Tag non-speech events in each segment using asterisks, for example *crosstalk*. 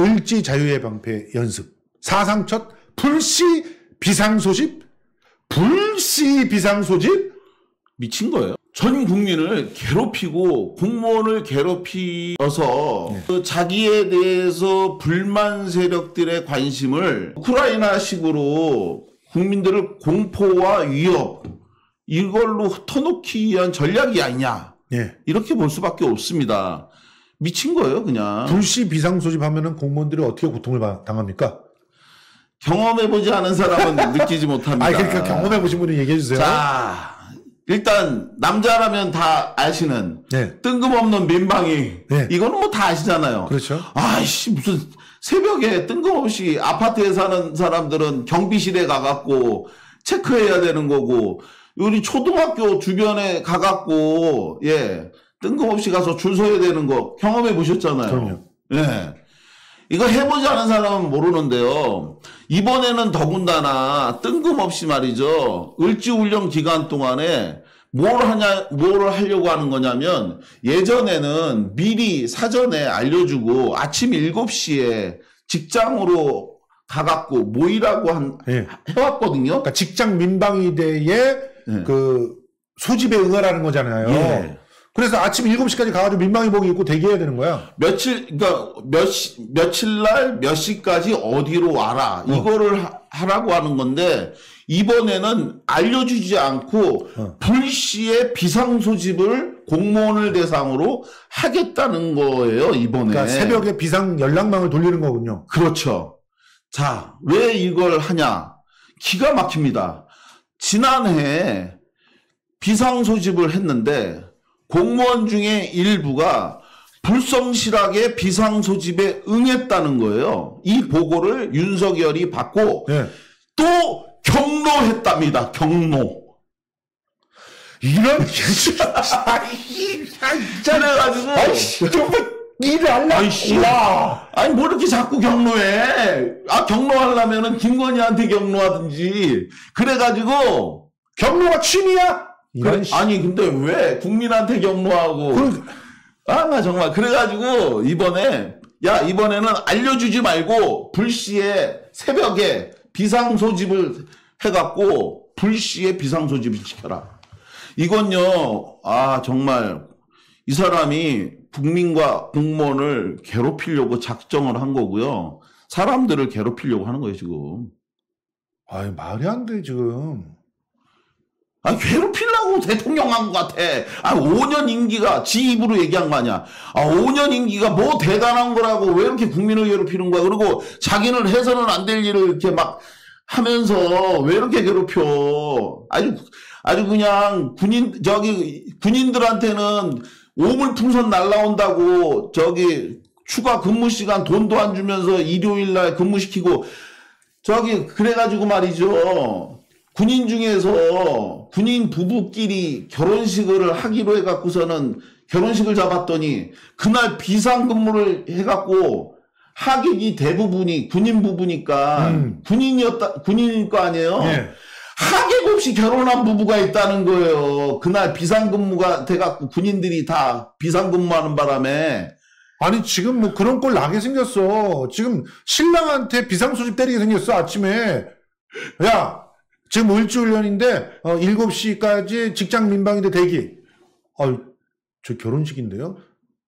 을지 자유의 방패 연습. 사상 첫 불시 비상소집? 불시 비상소집? 미친 거예요. 전 국민을 괴롭히고 공무원을 괴롭히어서 네. 그 자기에 대해서 불만 세력들의 관심을 우크라이나식으로 국민들을 공포와 위협 이걸로 흩어놓기 위한 전략이 아니냐 예. 이렇게 볼 수밖에 없습니다. 미친 거예요, 그냥. 불시 비상소집 하면은 공무원들이 어떻게 고통을 바- 당합니까? 경험해보지 않은 사람은 *laughs* 느끼지 못합니다. 아, 그러니까 경험해 보신 분이 얘기해 주세요. 자, 일단 남자라면 다 아시는 네. 뜬금없는 민방위. 네. 이거는 뭐 다 아시잖아요. 그렇죠. 아이씨 무슨 새벽에 뜬금없이 아파트에 사는 사람들은 경비실에 가갖고 체크해야 되는 거고 우리 초등학교 주변에 가갖고 예 뜬금없이 가서 줄 서야 되는 거 경험해 보셨잖아요. 그럼요. 예. 이거 해보지 않은 사람은 모르는데요. 이번에는 더군다나 뜬금없이 말이죠. 을지훈련 기간 동안에 뭘 하냐, 뭘 하려고 하는 거냐면 예전에는 미리 사전에 알려주고 아침 7시에 직장으로 가갖고 모이라고 한, 예. 해왔거든요. 그러니까 직장 민방위대의 예. 그 소집에 응하라는 거잖아요. 예. 그래서 아침 7시까지 가가지고 민방위복 입고 대기해야 되는 거야. 며칠, 그러니까 몇 시, 며칠 날 몇 시까지 어디로 와라. 어. 이거를 하- 하라고 하는 건데, 이번에는 알려주지 않고, 어. 불시에 비상소집을 공무원을 대상으로 하겠다는 거예요, 이번에. 그러니까 새벽에 비상 연락망을 돌리는 거군요. 그렇죠. 자, 왜 이걸 하냐? 기가 막힙니다. 지난해 비상소집을 했는데 공무원 중에 일부가 불성실하게 비상소집에 응했다는 거예요. 이 보고를 윤석열이 받고 예. 또 경로했답니다. 경로. 이런 그래가지고 일을. 와. 아니 뭐 이렇게 자꾸 경로해? 아 경로하려면은 김건희한테 경로하든지 그래가지고 경로가 취미야? 이런 그래, 씨. 아니 근데 왜 국민한테 경로하고 그럼 아나 정말 그래가지고 이번에 야 이번에는 알려주지 말고 불시에 새벽에 비상소집을 해갖고 불시에 비상소집을 시켜라 이건요 아 정말 이 사람이 국민과 공무원을 괴롭히려고 작정을 한 거고요 사람들을 괴롭히려고 하는 거예요 지금 아이 말이 안 돼 지금. 아, 괴롭히려고 대통령 한 것 같아. 아, 5년 임기가 지 입으로 얘기한 거 아니야. 아, 5년 임기가 뭐 대단한 거라고 왜 이렇게 국민을 괴롭히는 거야. 그리고 자기는 해서는 안 될 일을 이렇게 막 하면서 왜 이렇게 괴롭혀. 아주, 아주 그냥 군인, 저기, 군인들한테는 오물풍선 날라온다고 저기 추가 근무 시간 돈도 안 주면서 일요일 날 근무시키고 저기 그래가지고 말이죠. 군인 중에서 군인 부부끼리 결혼식을 하기로 해갖고서는 결혼식을 잡았더니 그날 비상근무를 해갖고 하객이 대부분이 군인 부부니까 음. 군인이었다 군인일 거 아니에요. 예. 하객 없이 결혼한 부부가 있다는 거예요. 그날 비상근무가 돼갖고 군인들이 다 비상근무하는 바람에 아니 지금 뭐 그런 꼴 나게 생겼어. 지금 신랑한테 비상소집 때리게 생겼어 아침에. 야 지금 을지훈련인데 어, 7시까지 직장 민방위대 대기. 어, 저 결혼식인데요.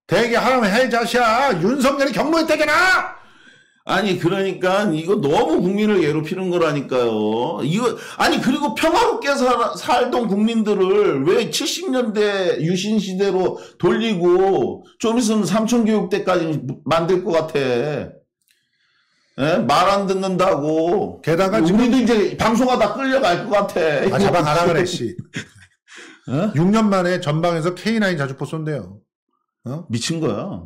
대기 하라면 해 자시야. 윤석열이 경로했다잖아. 아니 그러니까 이거 너무 국민을 괴롭히는 거라니까요. 이거 아니 그리고 평화롭게 살, 살던 국민들을 왜 70년대 유신 시대로 돌리고 좀 있으면 삼천 교육대까지 만들 것 같아. 말 안 듣는다고. 게다가 지금 우리도 이제 방송하다 끌려갈 것 같아. 아, 잡아가라 그래 씨. 어? 6년 만에 전방에서 K9 자주포 쏜대요. 미친 거야.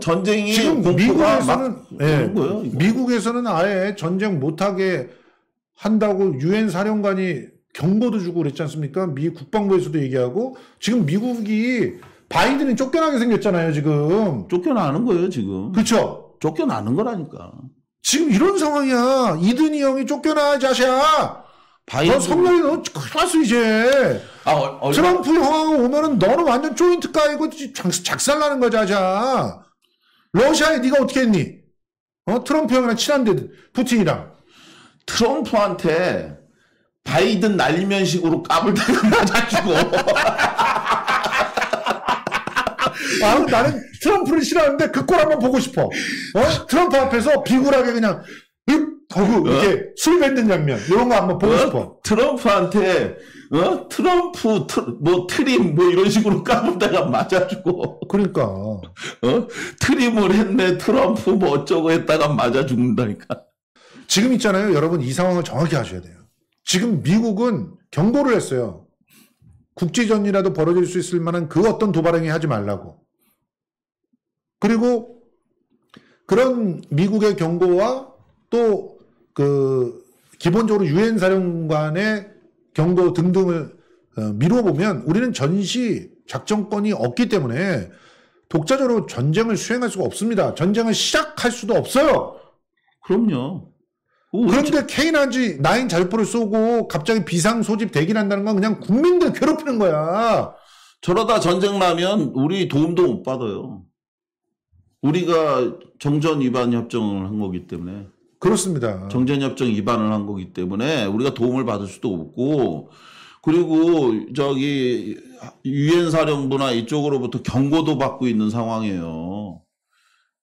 전쟁이 지금 미국에서는 막 예, 거예요. 미국에서는 아예 전쟁 못하게 한다고 유엔 사령관이 경고도 주고 그랬지 않습니까? 미 국방부에서도 얘기하고 지금 미국이 바이든이 쫓겨나게 생겼잖아요, 지금. 쫓겨나는 거예요 지금. 그렇죠? 쫓겨나는 거라니까. 지금 이런 상황이야. 이든이 형이 쫓겨나, 이 자식아. 바이든 너 성렬이 너 큰일 났어, 이제. 아, 얼- 얼마- 트럼프 형하고 오면은 너는 완전 조인트 까이고 작, 작살나는 거야, 자자. 러시아에 네가 어떻게 했니? 어? 트럼프 형이랑 친한데 푸틴이랑. 트럼프한테 바이든 날면식으로 까불다가 맞아주고. 아, 나는 트럼프를 싫어하는데 그 꼴 한번 보고 싶어. 어? 트럼프 앞에서 비굴하게 그냥 윽 하고 이렇게 술 뱉는 장면 이런 거 한번 보고 어? 싶어. 트럼프한테 어? 트럼프 트, 뭐 트림 뭐 이런 식으로 까불다가 맞아주고 그러니까 어? 트림을 했네 트럼프 뭐 어쩌고 했다가 맞아 죽는다니까. 지금 있잖아요. 여러분 이 상황을 정확히 아셔야 돼요. 지금 미국은 경고를 했어요. 국지전이라도 벌어질 수 있을 만한 그 어떤 도발행위 하지 말라고. 그리고 그런 미국의 경고와 또 그 기본적으로 유엔 사령관의 경고 등등을 어, 미뤄 보면 우리는 전시 작전권이 없기 때문에 독자적으로 전쟁을 수행할 수가 없습니다. 전쟁을 시작할 수도 없어요. 그럼요. 어, 그런데 K9 9 자주포를 쏘고 갑자기 비상 소집 대기한다는 건 그냥 국민들 괴롭히는 거야. 저러다 전쟁 나면 우리 도움도 못 받아요. 우리가 정전 위반 협정을 한 거기 때문에 그렇습니다. 정전 협정 위반을 한 거기 때문에 우리가 도움을 받을 수도 없고 그리고 저기 유엔 사령부나 이쪽으로부터 경고도 받고 있는 상황이에요.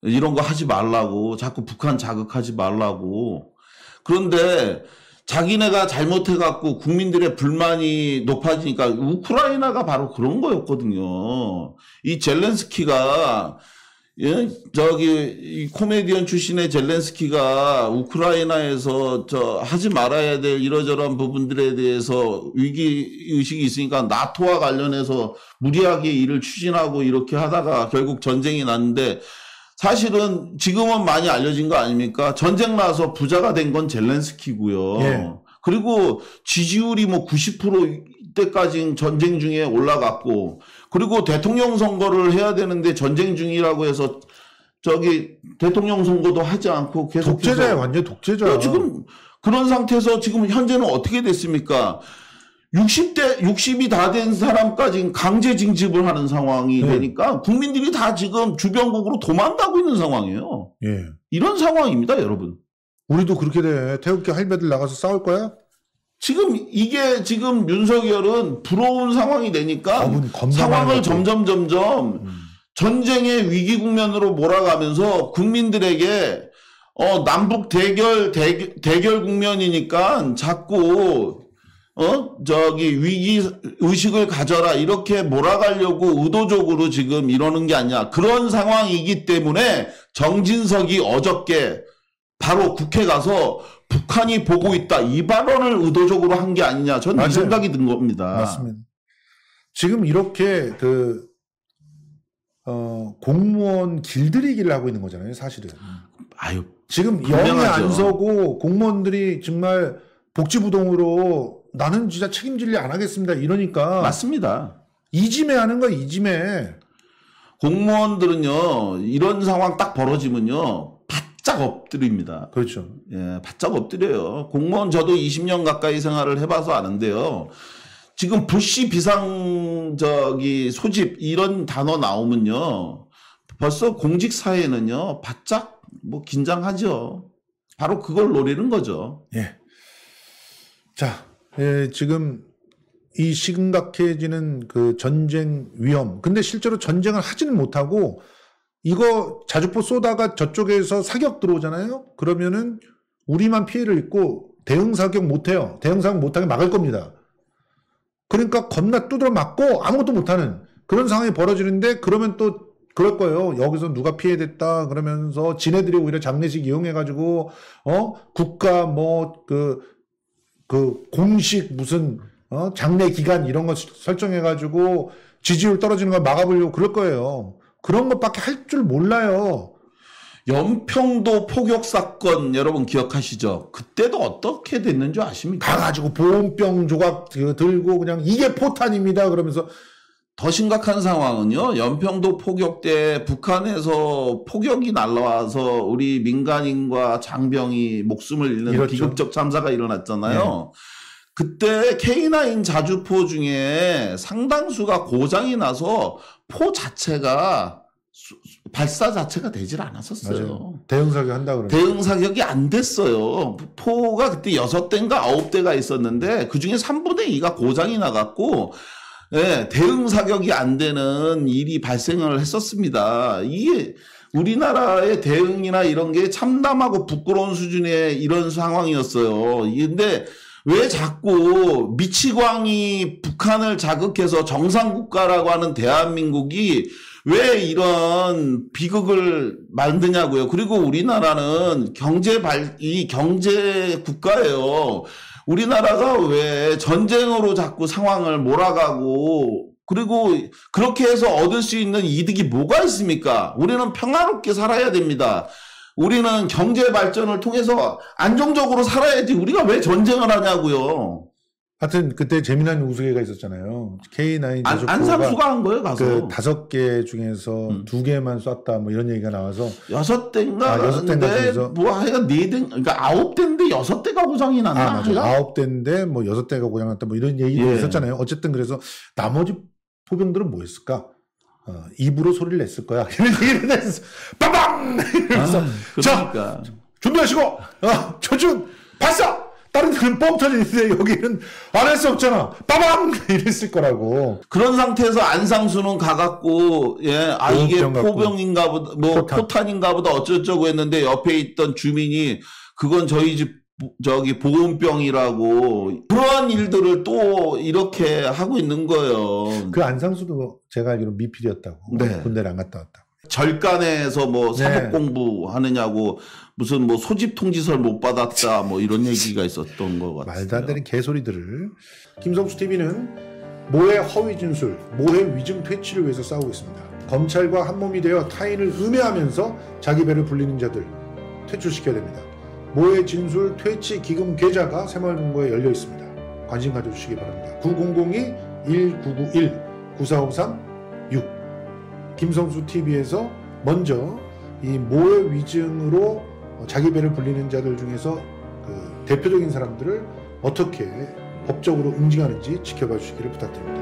이런 거 하지 말라고 자꾸 북한 자극하지 말라고 그런데 자기네가 잘못해갖고 국민들의 불만이 높아지니까 우크라이나가 바로 그런 거였거든요. 이 젤렌스키가 예, 저기 이 코미디언 출신의 젤렌스키가 우크라이나에서 저 하지 말아야 될 이러저러한 부분들에 대해서 위기 의식이 있으니까 나토와 관련해서 무리하게 일을 추진하고 이렇게 하다가 결국 전쟁이 났는데 사실은 지금은 많이 알려진 거 아닙니까? 전쟁 나서 부자가 된 건 젤렌스키고요. 예. 그리고 지지율이 뭐 90% 때까지 전쟁 중에 올라갔고 그리고 대통령 선거를 해야 되는데 전쟁 중이라고 해서 저기 대통령 선거도 하지 않고 계속 독재자야 완전 독재자. 지금 그런 상태에서 지금 현재는 어떻게 됐습니까? 60대 60이 다 된 사람까지 강제 징집을 하는 상황이 네. 되니까 국민들이 다 지금 주변국으로 도망가고 있는 상황이에요. 예. 이런 상황입니다, 여러분. 우리도 그렇게 돼. 태극기 할배들 나가서 싸울 거야? 지금 이게 지금 윤석열은 부러운 상황이 되니까 겁나 상황을 점점 점점 음. 전쟁의 위기 국면으로 몰아가면서 국민들에게 어 남북 대결 대결, 대결 국면이니까 자꾸 어 저기 위기 의식을 가져라 이렇게 몰아가려고 의도적으로 지금 이러는 게 아니야 그런 상황이기 때문에 정진석이 어저께 바로 국회 가서 북한이 보고 있다 이 발언을 의도적으로 한 게 아니냐 저는 맞아요. 이 생각이 든 겁니다. 맞습니다. 지금 이렇게 그, 어, 공무원 길들이기를 하고 있는 거잖아요, 사실은. 아유 지금 분명하죠. 안 서고 공무원들이 정말 복지부동으로 나는 진짜 책임질 일 안 하겠습니다. 이러니까 맞습니다. 이짐에 하는 거야, 이짐에. 공무원들은요 이런 상황 딱 벌어지면요 바짝 엎드립니다. 그렇죠. 예, 바짝 엎드려요. 공무원 저도 20년 가까이 생활을 해봐서 아는데요. 지금 불시 비상 저기 소집 이런 단어 나오면요 벌써 공직 사회는요 바짝 뭐 긴장하죠. 바로 그걸 노리는 거죠. 예. 자, 예, 지금 이 심각해지는 그 전쟁 위험. 근데 실제로 전쟁을 하지는 못하고 이거 자주포 쏘다가 저쪽에서 사격 들어오잖아요. 그러면은 우리만 피해를 입고 대응 사격 못해요. 대응 사격 못하게 막을 겁니다. 그러니까 겁나 두드려 맞고 아무것도 못하는 그런 상황이 벌어지는데 그러면 또 그럴 거예요. 여기서 누가 피해됐다 그러면서 지네들이 오히려 장례식 이용해가지고 어 국가 뭐그그 공식 무슨 어 장례 기간 이런 거 설정해가지고 지지율 떨어지는 걸 막아보려고 그럴 거예요. 그런 것밖에 할 줄 몰라요. 연평도 포격 사건 여러분 기억하시죠? 그때도 어떻게 됐는 줄 아십니까? 가가지고 보온병 조각 그 들고 그냥 이게 포탄입니다. 그러면서 더 심각한 상황은요, 연평도 포격 때 북한에서 포격이 날라와서 우리 민간인과 장병이 목숨을 잃는 잃었죠. 비극적 참사가 일어났잖아요. 그때 K9 자주포 중에 상당수가 고장이 나서 포 자체가 수- 발사 자체가 되질 않았었어요. 맞아요. 대응 사격 한다 그러면 대응 사격이 안 됐어요. 포가 그때 여섯 대인가 아홉 대가 있었는데 그 중에 3분의 2가 고장이 나갔고 예, 대응 사격이 안 되는 일이 발생을 했었습니다. 이게 우리나라의 대응이나 이런 게 참담하고 부끄러운 수준의 이런 상황이었어요. 근데 왜 자꾸 미치광이 북한을 자극해서 정상국가라고 하는 대한민국이 왜 이런 비극을 만드냐고요. 그리고 우리나라는 경제 발, 이 경제 국가예요. 우리나라가 왜 전쟁으로 자꾸 상황을 몰아가고 그리고 그렇게 해서 얻을 수 있는 이득이 뭐가 있습니까? 우리는 평화롭게 살아야 됩니다. 우리는 경제 발전을 통해서 안정적으로 살아야지 우리가 왜 전쟁을 하냐고요. 하여튼 그때 재미난 우스개가 있었잖아요. K9 안, 대속포가 안상수가 한 거예요, 가서. 그 다섯 개 중에서 음. 두 개만 쐈다 뭐 이런 얘기가 나와서 여섯 대인가? 아, 여섯 대인가? 뭐 하여간 네 대, 그러니까 아홉 대인데 여섯 대가 고장이 났나? 아 맞아? 아홉 대인데 뭐 여섯 대가 고장 났다 뭐 이런 얘기도 예. 있었잖아요. 어쨌든 그래서 나머지 포병들은 뭐 했을까? 어, 입으로 소리를 냈을 거야. *laughs* 이런 얘기를 했어. 빵빵! 이러면서 아, 자 그러니까. 준비하시고 어, 조준 발사. 다른 데는 뻥 터지는데 여기는 안 할 수 없잖아. 빠방 이랬을 거라고. 그런 상태에서 안상수는 가갖고 예, 아 이게. 포병인가 보다, 뭐 포탄. 포탄. 인가 보다 어쩌저쩌고 했는데 옆에 있던 주민이 그건 저희 집 보- 저기 보온병이라고 그러한 일들을 또 이렇게 하고 있는 거예요. 그 안상수도 제가 알기로 미필이었다고. 네. 군대를 안 갔다 왔다고. 절간에서 뭐 네. 사법 공부하느냐고 무슨 뭐 소집 통지서를 못 받았다 뭐 이런 얘기가 있었던 것 같아요. 말도 안 되는 개소리들을. 김성수 TV는 모해 허위 진술, 모해 위증 퇴치를 위해서 싸우고 있습니다. 검찰과 한몸이 되어 타인을 음해하면서 자기 배를 불리는 자들 퇴출시켜야 됩니다. 모해 진술 퇴치 기금 계좌가 새마을금고에 열려 있습니다. 관심 가져주시기 바랍니다. 9002-1991-9453-6 김성수 TV에서 먼저 이 모해 위증으로 자기 배를 불리는 자들 중에서 그 대표적인 사람들을 어떻게 법적으로 응징하는지 지켜봐 주시기를 부탁드립니다.